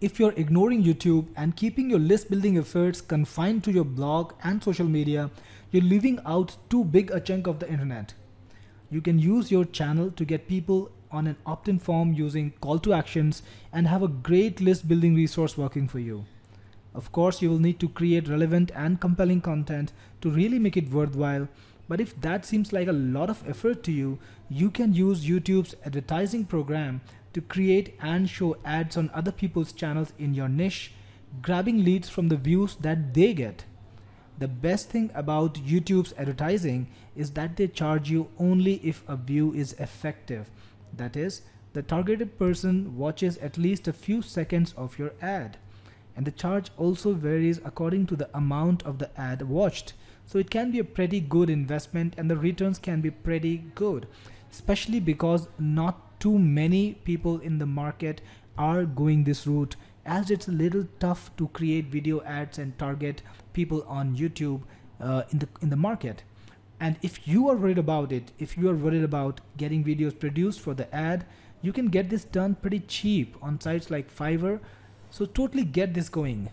if you're ignoring YouTube and keeping your list building efforts confined to your blog and social media, you're leaving out too big a chunk of the internet. You can use your channel to get people on an opt-in form using call to actions and have a great list building resource working for you. Of course, you will need to create relevant and compelling content to really make it worthwhile. But if that seems like a lot of effort to you, you can use YouTube's advertising program to create and show ads on other people's channels in your niche, grabbing leads from the views that they get. The best thing about YouTube's advertising is that they charge you only if a view is effective. That is, the targeted person watches at least a few seconds of your ad. And the charge also varies according to the amount of the ad watched. So it can be a pretty good investment and the returns can be pretty good, especially because not too many people in the market are going this route as it's a little tough to create video ads and target people on YouTube uh, in the in the market. And if you are worried about it, if you are worried about getting videos produced for the ad, you can get this done pretty cheap on sites like Fiverr. So totally get this going.